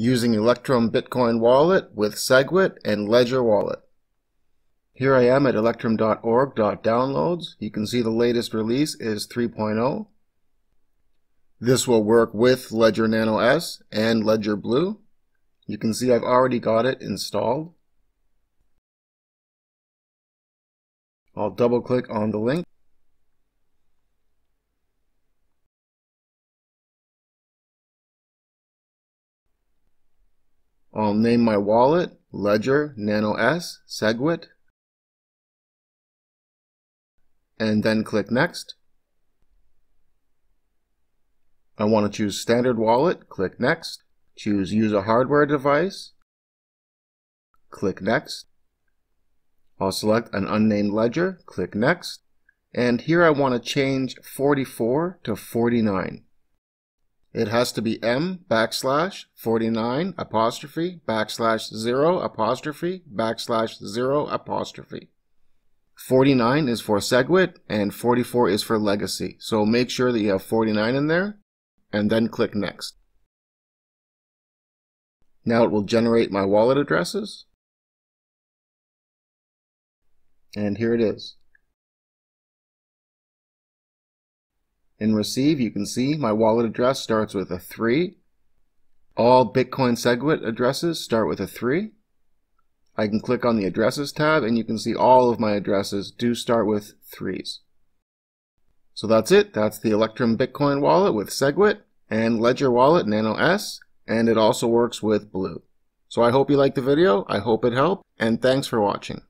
using Electrum Bitcoin Wallet with SegWit and Ledger Wallet. Here I am at electrum.org.downloads. You can see the latest release is 3.0. This will work with Ledger Nano S and Ledger Blue. You can see I've already got it installed. I'll double click on the link. I'll name my wallet Ledger Nano S Segwit and then click Next. I want to choose Standard Wallet, click Next. Choose Use a Hardware Device, click Next. I'll select an unnamed ledger, click Next. And here I want to change 44 to 49. It has to be M backslash 49 apostrophe backslash 0 apostrophe backslash 0 apostrophe. 49 is for SegWit and 44 is for Legacy. So make sure that you have 49 in there and then click Next. Now it will generate my wallet addresses. And here it is. In Receive, you can see my wallet address starts with a 3. All Bitcoin SegWit addresses start with a 3. I can click on the Addresses tab and you can see all of my addresses do start with 3s. So that's it. That's the Electrum Bitcoin wallet with SegWit and Ledger Wallet Nano S, and it also works with Blue. So I hope you liked the video, I hope it helped, and thanks for watching.